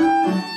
you